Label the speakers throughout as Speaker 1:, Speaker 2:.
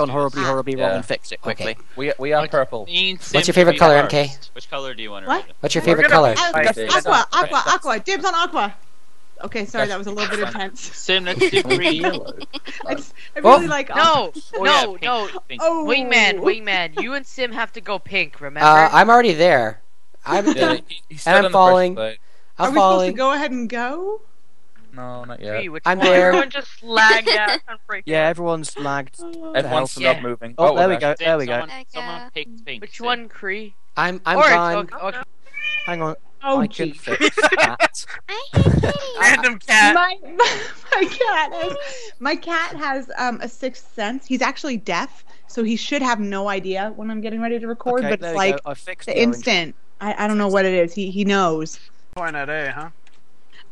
Speaker 1: gone horribly, horribly wrong
Speaker 2: Yeah.
Speaker 1: and fix it quickly.
Speaker 3: Okay.
Speaker 2: We we are
Speaker 4: Okay.
Speaker 2: purple.
Speaker 3: What's your favorite color. MK?
Speaker 4: Which color do you want to
Speaker 5: What?
Speaker 4: read?
Speaker 3: What's your favorite color?
Speaker 5: Aqua, aqua, aqua. Dibs on aqua. Okay, sorry, that was a little bit intense.
Speaker 4: Sim, let's do green.
Speaker 5: I, just, I
Speaker 3: Oh.
Speaker 5: really like aqua.
Speaker 6: No,
Speaker 4: Oh,
Speaker 6: no,
Speaker 4: pink,
Speaker 6: no.
Speaker 4: pink.
Speaker 5: Oh,
Speaker 6: Wingman, wingman. You and Sim have to go pink. Remember?
Speaker 3: Uh, I'm already there. I'm.
Speaker 2: Yeah, he- he's still
Speaker 3: And I'm falling.
Speaker 2: first
Speaker 5: Are
Speaker 3: I'm
Speaker 5: we supposed to go ahead and go?
Speaker 2: Bit. No, not yet.
Speaker 6: Three, which
Speaker 3: I'm
Speaker 6: one?
Speaker 3: there.
Speaker 7: Everyone just lagged out and freaked
Speaker 1: Yeah,
Speaker 7: out.
Speaker 1: everyone's lagged.
Speaker 2: Everyone's
Speaker 1: Yeah.
Speaker 2: not moving.
Speaker 1: Oh, there
Speaker 2: we're
Speaker 1: we go.
Speaker 2: back.
Speaker 1: There we go.
Speaker 4: Someone,
Speaker 7: Okay.
Speaker 4: someone picked pink.
Speaker 6: Which one, Cree?
Speaker 3: I'm. I'm
Speaker 6: Orange.
Speaker 3: gone.
Speaker 6: Okay, okay.
Speaker 1: Hang on.
Speaker 5: Oh,
Speaker 1: I can
Speaker 5: gee.
Speaker 1: fix that.
Speaker 7: I hate kitties.
Speaker 4: Random cat.
Speaker 5: My, my cat has, my cat has um, a sixth sense. He's actually deaf, so he should have no idea when I'm getting ready to record.
Speaker 1: Okay,
Speaker 5: but
Speaker 1: there
Speaker 5: it's
Speaker 1: we
Speaker 5: like
Speaker 1: go. I fixed
Speaker 5: the
Speaker 1: the orange.
Speaker 5: instant. I, I don't know what it is. He he knows.
Speaker 7: Point at A, huh?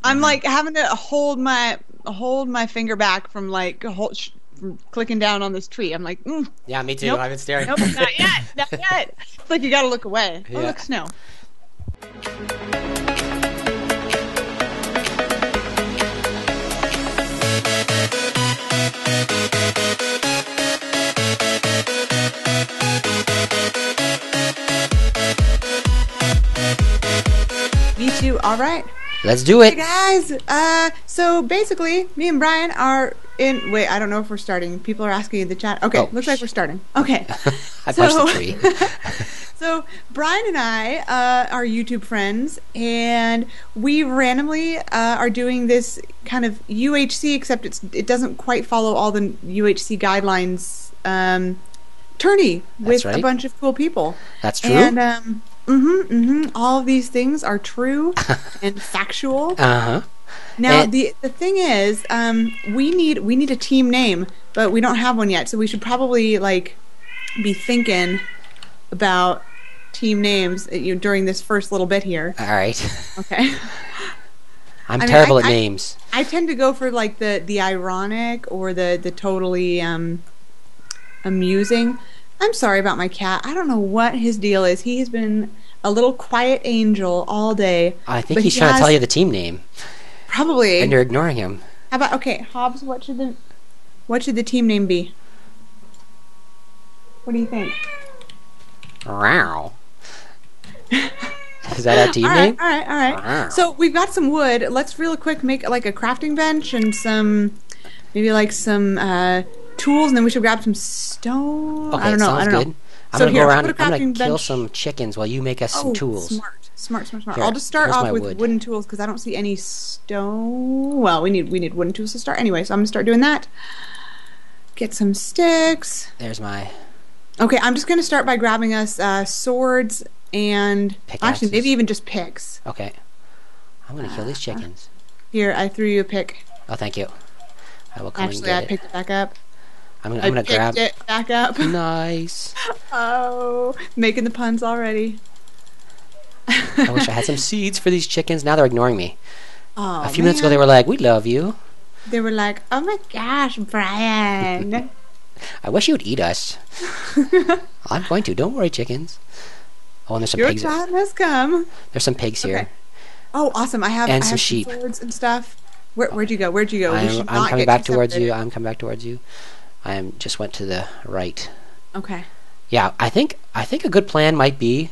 Speaker 5: I'm like having to hold my hold my finger back from like hold, sh- from clicking down on this tree. I'm like, mm,
Speaker 3: Yeah, me too.
Speaker 5: Nope.
Speaker 3: I've been staring.
Speaker 5: nope, not yet, not yet. It's like you got to look away. Oh, look, snow. Me too. All right.
Speaker 3: Let's do
Speaker 5: Hey
Speaker 3: it.
Speaker 5: guys, uh, so basically, me and Brian are in. Wait, I don't know if we're starting. People are asking in the chat. Okay,
Speaker 3: Oh,
Speaker 5: looks like we're starting. Okay,
Speaker 3: I
Speaker 5: So-
Speaker 3: punched the tree.
Speaker 5: so Brian and I uh, are YouTube friends, and we randomly uh, are doing this kind of UHC, except it's it doesn't quite follow all the UHC guidelines. Um, tourney with a bunch of cool people.
Speaker 3: That's true.
Speaker 5: And um, mm-hmm, mm-hmm, all of these things are true and factual.
Speaker 3: Uh huh.
Speaker 5: Now
Speaker 3: And-
Speaker 5: the the thing is, um, we need we need a team name, but we don't have one yet. So we should probably like be thinking about team names uh, you know, during this first little bit here.
Speaker 3: All right.
Speaker 5: Okay.
Speaker 3: I'm
Speaker 5: I mean,
Speaker 3: terrible
Speaker 5: I-
Speaker 3: at
Speaker 5: I-
Speaker 3: names.
Speaker 5: I tend to go for like the the ironic or the the totally um, amusing. I'm sorry about my cat. I don't know what his deal is. He has been a little quiet angel all day.
Speaker 3: I think he's
Speaker 5: he
Speaker 3: trying to tell you the team name,
Speaker 5: Probably.
Speaker 3: and you're ignoring him.
Speaker 5: How about okay, Hobbs? What should the what should the team name be? What do you think?
Speaker 3: Wow. Is that our team
Speaker 5: all right,
Speaker 3: name?
Speaker 5: all right, all right.
Speaker 3: Wow.
Speaker 5: So we've got some wood. Let's real quick make like a crafting bench and some maybe like some uh, tools, and then we should grab some stone.
Speaker 3: Okay,
Speaker 5: I don't know.
Speaker 3: sounds
Speaker 5: I don't
Speaker 3: good.
Speaker 5: know.
Speaker 3: I'm
Speaker 5: So
Speaker 3: gonna
Speaker 5: here,
Speaker 3: go around. I'm gonna
Speaker 5: crafting
Speaker 3: kill some chickens while you make us some
Speaker 5: oh,
Speaker 3: tools.
Speaker 5: Smart, smart, smart, smart.
Speaker 3: Here,
Speaker 5: I'll just start off with
Speaker 3: wood.
Speaker 5: wooden tools because I don't see any stone. Well, we need we need wooden tools to start anyway, so I'm gonna start doing that. Get some sticks.
Speaker 3: There's my.
Speaker 5: Okay, I'm just gonna start by grabbing us uh, swords and actually maybe even just picks.
Speaker 3: Okay. I'm gonna kill
Speaker 5: Uh,
Speaker 3: these chickens.
Speaker 5: Here, I threw you a pick.
Speaker 3: Oh, thank you. I will come
Speaker 5: Actually, I
Speaker 3: and get
Speaker 5: picked it back up.
Speaker 3: I'm I'm gonna grab.
Speaker 5: it back up.
Speaker 3: Nice.
Speaker 5: Oh, making the puns already.
Speaker 3: I wish I had some seeds for these chickens. Now they're ignoring me.
Speaker 5: Oh,
Speaker 3: a few minutes ago, they were like, "We love you."
Speaker 5: They were like, "Oh my gosh, Brian."
Speaker 3: I wish you would eat us. I'm going to. Don't worry, chickens. Oh, and there's some
Speaker 5: Your
Speaker 3: pigs.
Speaker 5: time has come.
Speaker 3: There's some pigs here.
Speaker 5: Okay. Oh, awesome! I have
Speaker 3: And
Speaker 5: I
Speaker 3: some
Speaker 5: have
Speaker 3: sheep.
Speaker 5: swords and stuff. Where, where'd you go? Where'd you go?
Speaker 3: I'm, I'm coming back towards you. I'm coming back towards you. I am just went to the right.
Speaker 5: Okay.
Speaker 3: Yeah, I think I think a good plan might be.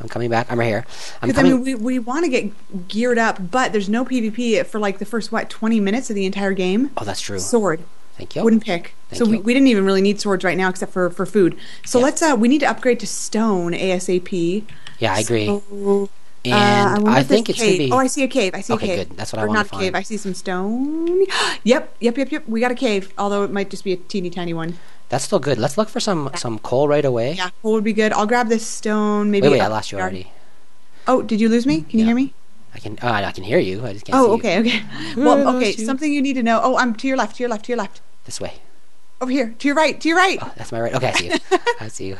Speaker 3: I'm coming back. I'm right here. I'm
Speaker 5: Because I
Speaker 3: coming.
Speaker 5: mean, we, we want to get geared up, but there's no PvP for like the first what 20 minutes of the entire game.
Speaker 3: oh, that's true.
Speaker 5: Sword,
Speaker 3: Thank you.
Speaker 5: wooden pick.
Speaker 3: Thank
Speaker 5: so we, we didn't even really need swords right now, except for for food. So
Speaker 3: Yeah.
Speaker 5: let's uh we need to upgrade to stone asap.
Speaker 3: yeah, I agree.
Speaker 5: So,
Speaker 3: and
Speaker 5: uh,
Speaker 3: I think it's
Speaker 5: cave.
Speaker 3: be.
Speaker 5: Oh, I see a cave. I see
Speaker 3: Okay,
Speaker 5: a cave.
Speaker 3: good. That's what I wanna
Speaker 5: not a cave. I see some stone. yep, yep, yep, yep. We got a cave, although it might just be a teeny tiny one.
Speaker 3: That's still good. Let's look for some some coal right away.
Speaker 5: Yeah, coal would be good. I'll grab this stone. Maybe.
Speaker 3: wait, wait, I lost you already.
Speaker 5: Oh, did you lose me? Can you hear me?
Speaker 3: I can. Oh, I can hear you. I just can't see
Speaker 5: Oh, okay, okay. Well, okay. Something you need to know. Oh, I'm to your left, to your left, to your left.
Speaker 3: This way.
Speaker 5: Over here, to your right, to your right.
Speaker 3: Oh, that's my right. Okay, I see you. I see you.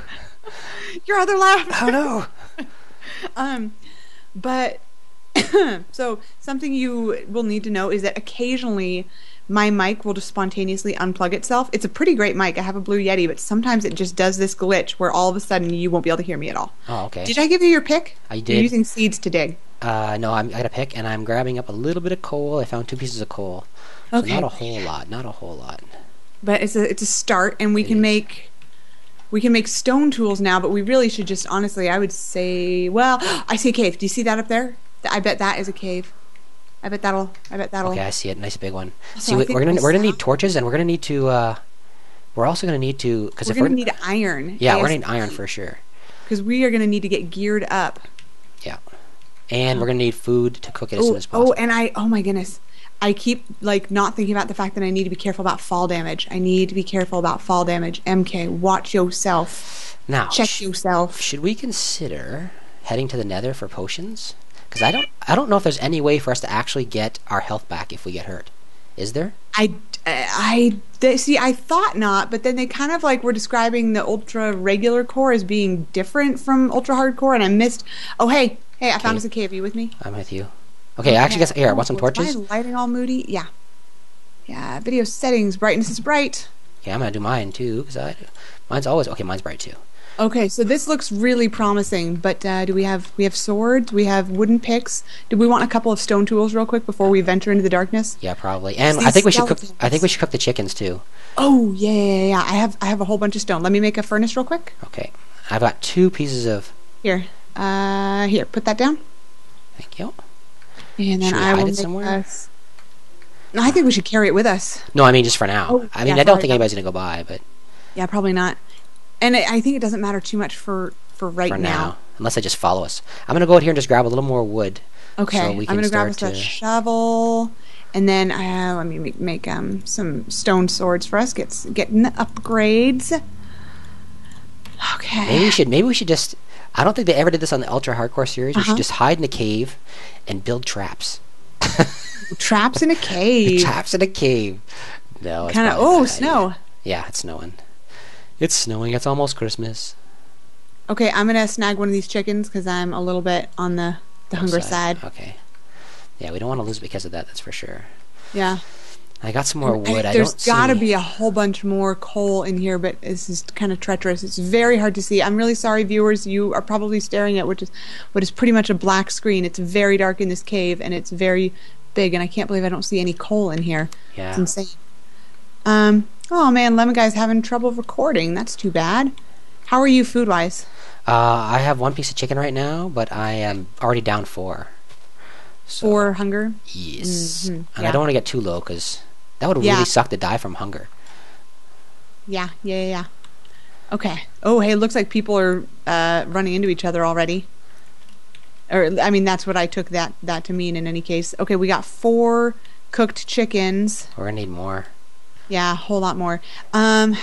Speaker 5: Your other left.
Speaker 3: Oh no.
Speaker 5: Um, but so something you will need to know is that occasionally my mic will just spontaneously unplug itself. It's a pretty great mic. I have a Blue Yeti, but sometimes it just does this glitch where all of a sudden you won't be able to hear me at all.
Speaker 3: Oh, okay.
Speaker 5: Did I give you your pick?
Speaker 3: I
Speaker 5: You're
Speaker 3: did.
Speaker 5: using seeds to dig.
Speaker 3: Uh, no, I'm, I got a pick, and I'm grabbing up a little bit of coal. I found two pieces of coal. So
Speaker 5: Okay.
Speaker 3: not a whole lot. Not a whole lot.
Speaker 5: but it's a it's a start, and we
Speaker 3: It
Speaker 5: can
Speaker 3: is.
Speaker 5: make we can make stone tools now. But we really should just honestly, I would say, well, I see a cave. Do you see that up there? I bet that is a cave. I bet that'll. I bet that'll.
Speaker 3: Okay, I see it. Nice big one.
Speaker 5: So
Speaker 3: see, we, we're gonna we're gonna need torches, and we're gonna need to. uh We're also gonna need to because
Speaker 5: we're
Speaker 3: if
Speaker 5: gonna
Speaker 3: we're
Speaker 5: need iron.
Speaker 3: yeah, we're gonna need iron for sure,
Speaker 5: because we are gonna need to get geared up.
Speaker 3: Yeah, and we're gonna need food to cook it as soon
Speaker 5: Oh,
Speaker 3: as possible.
Speaker 5: oh, and I oh my goodness. I keep like not thinking about the fact that I need to be careful about fall damage. I need to be careful about fall damage. MK, watch yourself.
Speaker 3: now,
Speaker 5: Check
Speaker 3: sh-
Speaker 5: yourself.
Speaker 3: should we consider heading to the Nether for potions? Because I don't I don't know if there's any way for us to actually get our health back if we get hurt. Is there?
Speaker 5: I I they, see. I thought not, but then they kind of like were describing the ultra regular core as being different from ultra hardcore, and I missed. Oh hey hey, I found us a cave. Are you with me?
Speaker 3: I'm with you. Okay, I actually guess here. I want some
Speaker 5: Oh, is
Speaker 3: torches.
Speaker 5: my lighting all moody? Yeah. Yeah. Video settings. Brightness is bright.
Speaker 3: Okay, I'm gonna do mine too because I mine's always okay. Mine's bright too.
Speaker 5: Okay, so this looks really promising. But uh, do we have we have swords? We have wooden picks. Do we want a couple of stone tools real quick before we venture into the darkness?
Speaker 3: Yeah, probably. And I think we should cook. I think we should cook the chickens too.
Speaker 5: Oh yeah, yeah, yeah, yeah. I have I have a whole bunch of stone. Let me make a furnace real quick.
Speaker 3: Okay, I've got two pieces of.
Speaker 5: Here, uh, here, put that down,
Speaker 3: Thank you.
Speaker 5: And then
Speaker 3: Should we
Speaker 5: I
Speaker 3: hide it somewhere?
Speaker 5: us. No, I think we should carry it with us.
Speaker 3: No, I mean just for now.
Speaker 5: Oh,
Speaker 3: I mean,
Speaker 5: yeah,
Speaker 3: I don't think anybody's gonna go by, but
Speaker 5: Yeah, probably not. And I I think it doesn't matter too much for for right
Speaker 3: for
Speaker 5: now.
Speaker 3: now, unless they just follow us, I'm gonna go out here and just grab a little more wood.
Speaker 5: Okay,
Speaker 3: So we
Speaker 5: I'm gonna grab us a shovel, and then uh, let me make, make um some stone swords for us. Get getting the upgrades. Okay.
Speaker 3: Maybe we should. Maybe we should just. I don't think they ever did this on the ultra hardcore series. We
Speaker 5: Uh-huh.
Speaker 3: should just hide in a cave and build traps.
Speaker 5: Traps in a cave.
Speaker 3: traps in a cave. No, it's
Speaker 5: Kind of. Oh,
Speaker 3: bad idea.
Speaker 5: snow.
Speaker 3: Yeah, it's snowing. It's snowing. It's almost Christmas.
Speaker 5: Okay, I'm gonna snag one of these chickens because I'm a little bit on the the hunger side.
Speaker 3: Okay. Yeah, we don't want to lose because of that. That's for sure.
Speaker 5: Yeah.
Speaker 3: I got some more wood. I
Speaker 5: There's got to be a whole bunch more coal in here, but this is kind of treacherous. It's very hard to see. I'm really sorry, viewers. You are probably staring at which is what is pretty much a black screen. It's very dark in this cave, and it's very big, and I can't believe I don't see any coal in here.
Speaker 3: Yeah, It's
Speaker 5: insane. Um. Oh man, Lemon Guy's having trouble recording. That's too bad. How are you food wise?
Speaker 3: Uh, I have one piece of chicken right now, but I am already down four. So,
Speaker 5: For hunger?
Speaker 3: Yes.
Speaker 5: Mhm,
Speaker 3: And
Speaker 5: yeah.
Speaker 3: I don't want to get too low because that would
Speaker 5: Yeah.
Speaker 3: really suck to die from hunger.
Speaker 5: Yeah, yeah, yeah, yeah. Okay. Oh, hey, it looks like people are uh, running into each other already. Or, I mean, that's what I took that that to mean. In any case, okay, we got four cooked chickens.
Speaker 3: We're gonna need more.
Speaker 5: Yeah, a whole lot more. Um,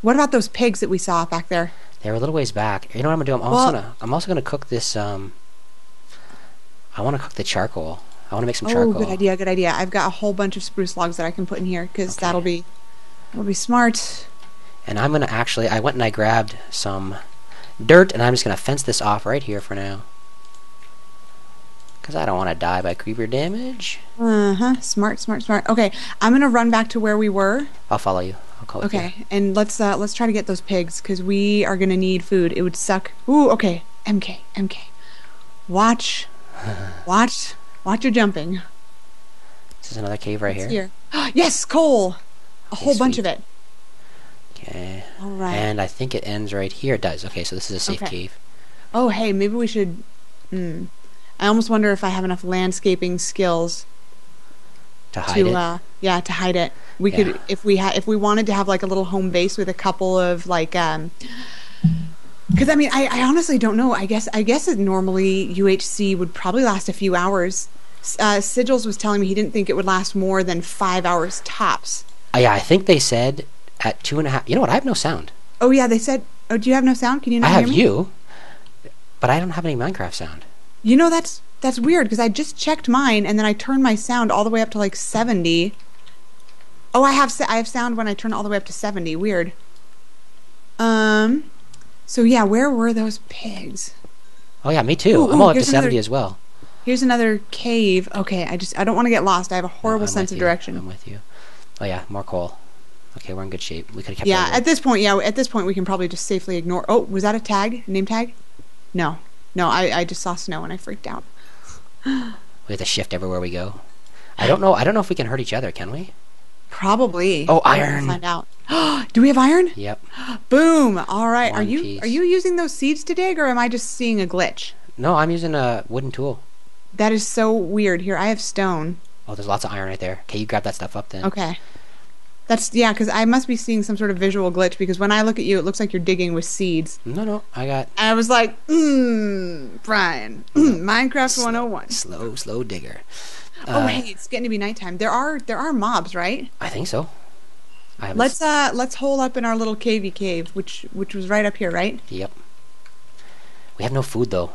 Speaker 5: what about those pigs that we saw back there?
Speaker 3: They were a little ways back. You know what I'm gonna do? I'm also
Speaker 5: Well-
Speaker 3: gonna I'm also gonna cook this. Um, I want to cook the charcoal. I want to make some
Speaker 5: oh,
Speaker 3: charcoal.
Speaker 5: good idea, good idea. I've got a whole bunch of spruce logs that I can put in here because
Speaker 3: Okay.
Speaker 5: that'll be that'll be smart.
Speaker 3: And I'm gonna actually. I went and I grabbed some dirt, and I'm just gonna fence this off right here for now. Cause I don't want to die by creeper damage.
Speaker 5: Uh huh. Smart, smart, smart. Okay, I'm gonna run back to where we were.
Speaker 3: I'll follow you. I'll call with you.
Speaker 5: Okay, and let's uh, let's try to get those pigs because we are gonna need food. It would suck. Ooh, okay. MK, MK. Watch, watch, watch your jumping.
Speaker 3: This is another cave right here.
Speaker 5: here. yes, coal. A whole bunch of it.
Speaker 3: Okay.
Speaker 5: All right.
Speaker 3: And I think it ends right here. It does. Okay, so this is a safe
Speaker 5: Okay.
Speaker 3: cave.
Speaker 5: oh, hey, maybe we should. Hmm. I almost wonder if I have enough landscaping skills
Speaker 3: To hide
Speaker 5: to
Speaker 3: it.
Speaker 5: uh yeah to hide it. We
Speaker 3: Yeah.
Speaker 5: could if we had if we wanted to have like a little home base with a couple of like um because I mean I, I honestly don't know. I guess I guess it normally UHC would probably last a few hours. Uh, Sigils was telling me he didn't think it would last more than five hours tops.
Speaker 3: Uh, yeah, I think they said at two and a half. You know what? I have no sound.
Speaker 5: Oh yeah, they said. Oh, do you have no sound? Can you not
Speaker 3: I have you, but I don't have any Minecraft sound.
Speaker 5: You know that's that's weird because I just checked mine and then I turned my sound all the way up to like seventy. Oh, I have I have sound when I turn all the way up to seventy. Weird. Um. So yeah, where were those pigs?
Speaker 3: Oh yeah, me too.
Speaker 5: Ooh,
Speaker 3: I'm
Speaker 5: ooh,
Speaker 3: all up to
Speaker 5: another-
Speaker 3: seventy as well.
Speaker 5: Here's another cave. Okay, I just I don't want to get lost. I have a horrible
Speaker 3: I'm
Speaker 5: sense of
Speaker 3: you.
Speaker 5: direction.
Speaker 3: I'm with you. Oh yeah, more coal. Okay, we're in good shape. We could have kept.
Speaker 5: Yeah, at this point, yeah, at this point we can probably just safely ignore. Oh, was that a tag? Name tag? No, no, I I just saw snow and I freaked out.
Speaker 3: we have to shift everywhere we go. I don't know. I don't know if we can hurt each other. Can we?
Speaker 5: Probably.
Speaker 3: Oh,
Speaker 5: I'll have to
Speaker 3: iron.
Speaker 5: Find out. Do we have iron?
Speaker 3: Yep.
Speaker 5: Boom. All right. are you
Speaker 3: piece.
Speaker 5: are you using those seeds to dig, or am I just seeing a glitch?
Speaker 3: No, I'm using a wooden tool.
Speaker 5: That is so weird. Here, I have stone.
Speaker 3: Oh, there's lots of iron right there. Okay, you grab that stuff up then.
Speaker 5: Okay. That's yeah, because I must be seeing some sort of visual glitch because when I look at you, it looks like you're digging with seeds.
Speaker 3: No, no, I got
Speaker 5: I was like, mmm, Brian, mm, Minecraft 101.
Speaker 3: slow, slow digger.
Speaker 5: Oh,
Speaker 3: Uh,
Speaker 5: hey, it's getting to be nighttime. There are there are mobs, right?
Speaker 3: I think so. I
Speaker 5: Let's uh let's hole up in our little cavey cave, which which was right up here, right?
Speaker 3: Yep. We have no food though.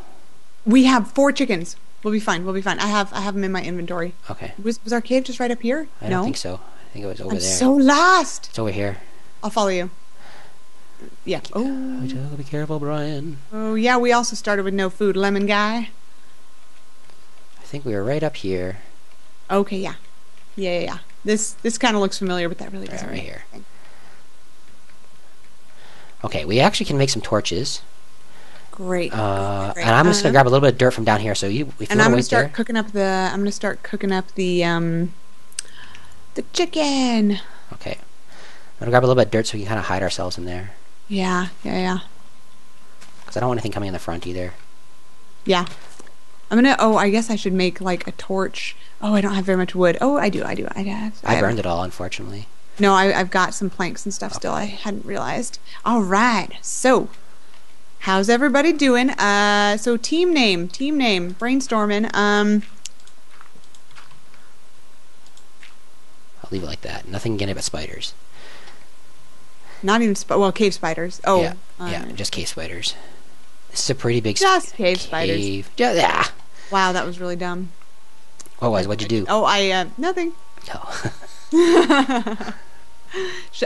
Speaker 5: We have four chickens. We'll be fine. We'll be fine. I have I have them in my inventory.
Speaker 3: Okay.
Speaker 5: Was was our cave just right up here?
Speaker 3: I
Speaker 5: no.
Speaker 3: don't think so. I think it was over
Speaker 5: I'm
Speaker 3: there.
Speaker 5: so lost.
Speaker 3: It's over here.
Speaker 5: I'll follow you. Yeah. Oh.
Speaker 3: Oh, be careful, Brian.
Speaker 5: Oh yeah. We also started with no food. Lemon guy.
Speaker 3: I think we were right up here.
Speaker 5: Okay. Yeah. Yeah. Yeah. yeah. This this kind of looks familiar, but that really doesn't.
Speaker 3: right
Speaker 5: make
Speaker 3: here.
Speaker 5: anything.
Speaker 3: Okay, we actually can make some torches.
Speaker 5: Great.
Speaker 3: Uh,
Speaker 5: Great.
Speaker 3: and I'm just gonna
Speaker 5: Um,
Speaker 3: grab a little bit of dirt from down here. So you, if you
Speaker 5: and I'm gonna start
Speaker 3: there.
Speaker 5: cooking up the. I'm gonna start cooking up the um. The chicken.
Speaker 3: Okay. I'm gonna grab a little bit of dirt so we can kind of hide ourselves in there.
Speaker 5: Yeah. Yeah. Yeah.
Speaker 3: Because I don't want anything coming in the front either.
Speaker 5: Yeah. I'm gonna. Oh, I guess I should make like a torch. Oh, I don't have very much wood. Oh, I do. I do. I have.
Speaker 3: I
Speaker 5: have-
Speaker 3: burned it all, unfortunately.
Speaker 5: No, I, I've got some planks and stuff still. I hadn't realized. All right. So, how's everybody doing? Uh, so team name, team name, brainstorming. Um,
Speaker 3: I'll leave it like that. Nothing getting but spiders.
Speaker 5: not even sp- well, cave spiders. Oh,
Speaker 3: yeah, yeah, just cave spiders. This is a pretty big
Speaker 5: Just cave spiders.
Speaker 3: cave. Ju- yeah.
Speaker 5: Wow, that was really dumb.
Speaker 3: What was? What'd you do?
Speaker 5: Oh, I uh, nothing.
Speaker 3: No.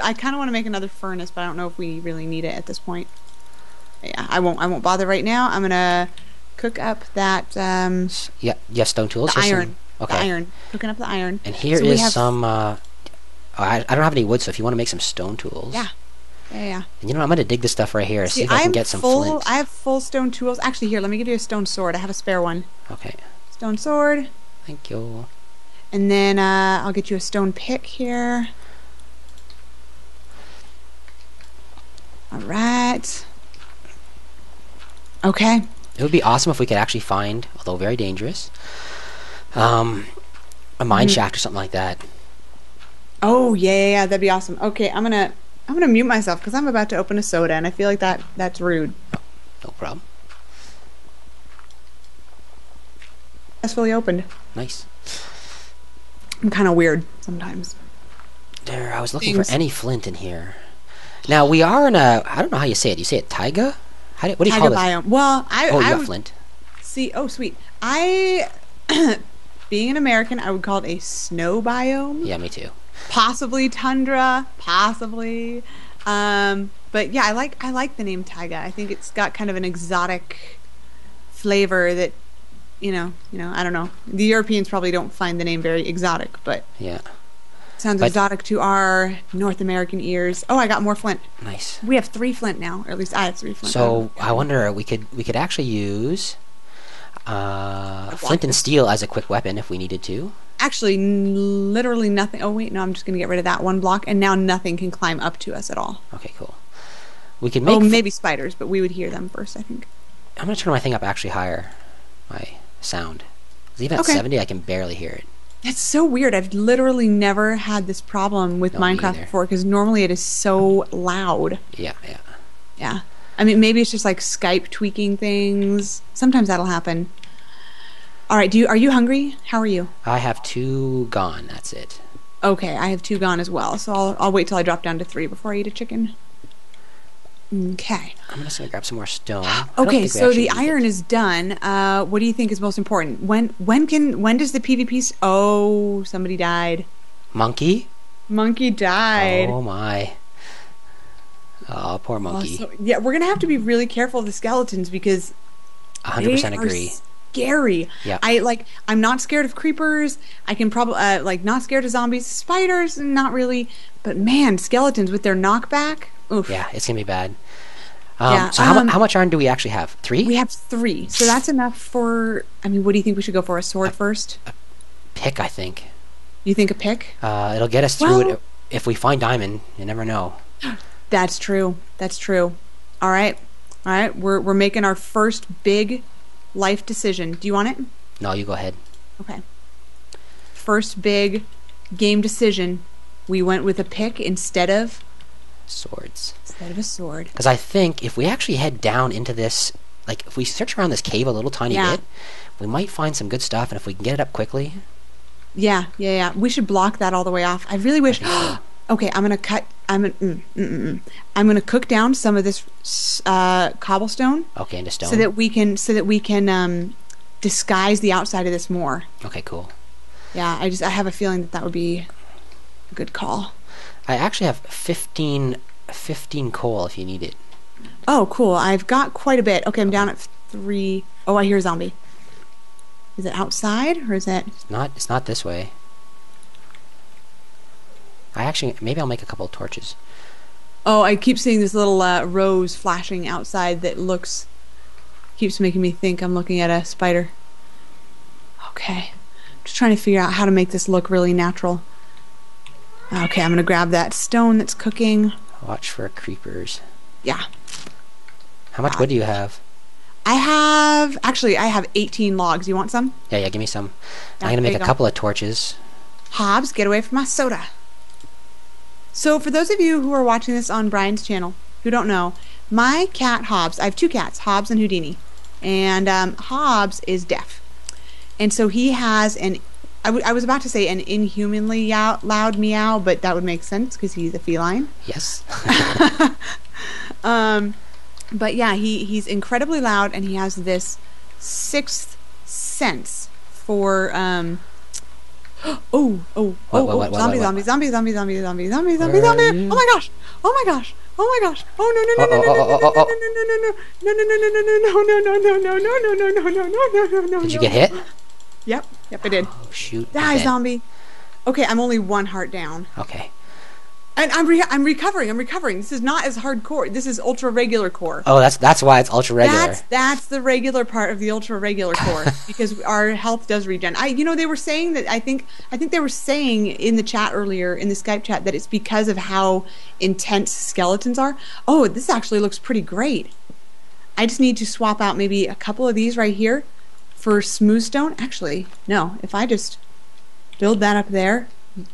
Speaker 5: I kind of want to make another furnace, but I don't know if we really need it at this point. Yeah, I won't. I won't bother right now. I'm gonna cook up that um,
Speaker 3: yeah, have stone tools.
Speaker 5: the
Speaker 3: Just some-
Speaker 5: iron.
Speaker 3: Okay.
Speaker 5: The iron. Cooking up the iron.
Speaker 3: And here is
Speaker 5: So have-
Speaker 3: some. Uh, oh, I, I don't have any wood, so if you want to make some stone tools.
Speaker 5: Yeah. Yeah, yeah.
Speaker 3: And you know, what, I'm gonna dig this stuff right here. See,
Speaker 5: See,
Speaker 3: if I can
Speaker 5: I'm
Speaker 3: get some
Speaker 5: full.
Speaker 3: flint.
Speaker 5: I have full stone tools. Actually, here, let me give you a stone sword. I have a spare one.
Speaker 3: Okay.
Speaker 5: Stone sword,
Speaker 3: Thank you.
Speaker 5: and then uh, I'll get you a stone pick here. All right. Okay.
Speaker 3: It would be awesome if we could actually find, although very dangerous, um, a mine
Speaker 5: Mhm.
Speaker 3: shaft or something like that.
Speaker 5: Oh yeah, yeah, yeah, that'd be awesome. Okay, I'm gonna I'm gonna mute myself because I'm about to open a soda, and I feel like that that's rude.
Speaker 3: No problem.
Speaker 5: That's fully opened.
Speaker 3: Nice.
Speaker 5: I'm kind of weird sometimes.
Speaker 3: There, I was looking
Speaker 5: Things.
Speaker 3: for any flint in here. Now we are in a. I don't know how you say it. You say it taiga? How do, what do you
Speaker 5: Taiga
Speaker 3: call this?
Speaker 5: biome. Well, I
Speaker 3: Oh, you
Speaker 5: I
Speaker 3: got
Speaker 5: would
Speaker 3: flint.
Speaker 5: see. Oh, sweet. I, being an American, I would call it a snow biome.
Speaker 3: Yeah, me too.
Speaker 5: Possibly tundra, possibly. Um, but yeah, I like I like the name taiga. I think it's got kind of an exotic flavor that, you know, you know. I don't know. The Europeans probably don't find the name very exotic, but
Speaker 3: Yeah,
Speaker 5: sounds
Speaker 3: But-
Speaker 5: exotic to our North American ears. Oh, I got more flint.
Speaker 3: nice.
Speaker 5: We have three flint now, or at least I have three flint.
Speaker 3: So I wonder we could we could actually use uh, flint and steel as a quick weapon if we needed to.
Speaker 5: Actually, literally nothing. Oh wait, no, I'm just gonna get rid of that one block, and now nothing can climb up to us at all.
Speaker 3: Okay, cool. We can make.
Speaker 5: oh, maybe spiders, but we would hear them first, I think.
Speaker 3: I'm gonna turn my thing up actually higher. My sound. even at
Speaker 5: Okay.
Speaker 3: 70, I can barely hear it.
Speaker 5: That's so weird. I've literally never had this problem with
Speaker 3: No,
Speaker 5: Minecraft before because normally it is so loud.
Speaker 3: Yeah, yeah.
Speaker 5: Yeah. I mean, maybe it's just like Skype tweaking things. Sometimes that'll happen. All right. Do you are you hungry? How are you?
Speaker 3: I have two gone. That's it.
Speaker 5: Okay, I have two gone as well, so I'll I'll wait till I drop down to three before I eat a chicken. Okay.
Speaker 3: I'm just gonna grab some more stone.
Speaker 5: Okay, so the iron
Speaker 3: it.
Speaker 5: is done. Uh, what do you think is most important? When when can when does the PvP? s oh, somebody died.
Speaker 3: monkey.
Speaker 5: Monkey died.
Speaker 3: Oh my. Oh, poor
Speaker 5: Oh,
Speaker 3: monkey.
Speaker 5: so- yeah, we're gonna have to be really careful of the skeletons because
Speaker 3: hundred percent agree.
Speaker 5: Scary.
Speaker 3: Yeah.
Speaker 5: I like. I'm not scared of creepers. I can probably uh, like not scared of zombies. Spiders, not really. But man, skeletons with their knockback. Oof.
Speaker 3: Yeah, it's gonna be bad. Um,
Speaker 5: Yeah,
Speaker 3: so how,
Speaker 5: um,
Speaker 3: how much iron do we actually have? Three?
Speaker 5: We have three, so that's enough for. I mean, what do you think we should go for? A sword first?
Speaker 3: A Pick, I think.
Speaker 5: You think a pick?
Speaker 3: Uh, it'll get us through
Speaker 5: Well-
Speaker 3: it if we find diamond. You never know.
Speaker 5: That's true. That's true. All right. All right. We're we're making our first big life decision. Do you want it?
Speaker 3: No, you go ahead.
Speaker 5: Okay. First big game decision. We went with a pick instead of
Speaker 3: Swords.
Speaker 5: instead of a sword.
Speaker 3: Because I think if we actually head down into this, like if we search around this cave a little tiny
Speaker 5: Yeah.
Speaker 3: bit, we might find some good stuff. And if we can get it up quickly,
Speaker 5: Yeah, yeah, yeah. We should block that all the way off. I really wish.
Speaker 3: so.
Speaker 5: Okay, I'm gonna cut. I'm gonna. Mm, mm, mm, mm. I'm gonna cook down some of this uh, cobblestone
Speaker 3: okay, into stone.
Speaker 5: so that we can so that we can um, disguise the outside of this more.
Speaker 3: okay, cool.
Speaker 5: Yeah, I just I have a feeling that that would be a good call.
Speaker 3: I actually have 15, 15 coal if you need it.
Speaker 5: Oh, cool. I've got quite a bit. Okay, I'm down at three oh I hear a zombie. Is it outside or is it?
Speaker 3: It's not. It's not this way. I actually maybe I'll make a couple of torches.
Speaker 5: Oh, I keep seeing this little uh, rose flashing outside that looks keeps making me think I'm looking at a spider. Okay. Just trying to figure out how to make this look really natural. Okay, I'm going to grab that stone that's cooking.
Speaker 3: Watch for creepers.
Speaker 5: Yeah.
Speaker 3: How much wood do you have?
Speaker 5: I have actually I have 18 logs. You want some?
Speaker 3: Yeah, yeah. Give me some.
Speaker 5: Yeah,
Speaker 3: I'm gonna make a
Speaker 5: go.
Speaker 3: couple of torches.
Speaker 5: Hobbs, get away from my soda. So, for those of you who are watching this on Brian's channel who don't know, my cat Hobbs, I have two cats, Hobbs and Houdini, and um, Hobbs is deaf, and so he has an. I, w- I was about to say an inhumanly yow- loud meow, but that would make sense because he's a feline.
Speaker 3: Yes.
Speaker 5: Um, but yeah, he he's incredibly loud, and he has this sixth sense for um. Oh, oh, oh,
Speaker 3: What,
Speaker 5: oh,
Speaker 3: what, what, what,
Speaker 5: zombie, zombie, zombie, zombie, zombie, zombie, zombie, zombie, zombie. Oh my gosh! Oh my gosh! Oh my gosh! Oh no no no no
Speaker 3: Oh,
Speaker 5: no
Speaker 3: oh,
Speaker 5: no
Speaker 3: oh,
Speaker 5: no
Speaker 3: oh,
Speaker 5: no
Speaker 3: oh,
Speaker 5: no no no no no no no no no no no no no no no no no no
Speaker 3: Did you get hit?
Speaker 5: Yep, yep, I did.
Speaker 3: Oh shoot.
Speaker 5: Die, zombie. Okay, I'm only one heart down.
Speaker 3: Okay.
Speaker 5: And I'm re- I'm recovering. I'm recovering. This is not as hardcore. This is ultra regular core.
Speaker 3: Oh, that's that's why it's ultra regular.
Speaker 5: That's that's the regular part of the ultra regular core because our health does regen. I you know they were saying that I think I think they were saying in the chat earlier in the Skype chat that it's because of how intense skeletons are. Oh, this actually looks pretty great. I just need to swap out maybe a couple of these right here for smooth stone. Actually, no. If I just build that up there,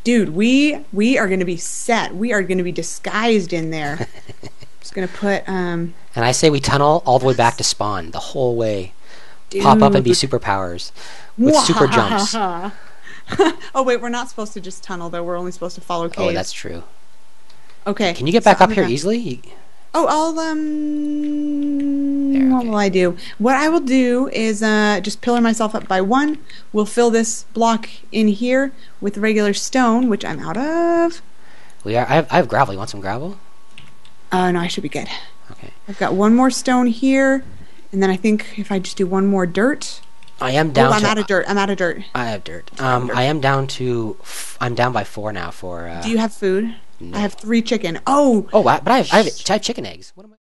Speaker 5: dude, we we are going to be set. We are going to be disguised in there. just going to put um
Speaker 3: And I say we tunnel all the way back to spawn, the whole way. Pop up and be superpowers with super jumps.
Speaker 5: oh wait, we're not supposed to just tunnel though. We're only supposed to follow caves.
Speaker 3: Oh, that's true.
Speaker 5: okay.
Speaker 3: Can you get back
Speaker 5: I'm
Speaker 3: up here easily?
Speaker 5: Oh, I'll um. What will I do? What I will do is uh, just pillar myself up by one. We'll fill this block in here with regular stone, which I'm out of.
Speaker 3: We are. I have, I have gravel. You want some gravel?
Speaker 5: Uh, no, I should be good.
Speaker 3: Okay.
Speaker 5: I've got one more stone here, and then I think if I just do one more dirt.
Speaker 3: I am
Speaker 5: Oh,
Speaker 3: down
Speaker 5: I'm
Speaker 3: to.
Speaker 5: out of dirt. I'm out of dirt.
Speaker 3: I have dirt. Um, I am down to. F- I'm down by four now for. Uh,
Speaker 5: Do you have food?
Speaker 3: no.
Speaker 5: I have three chicken. Oh,
Speaker 3: Oh, but I have, I have. I have chicken eggs. What am I?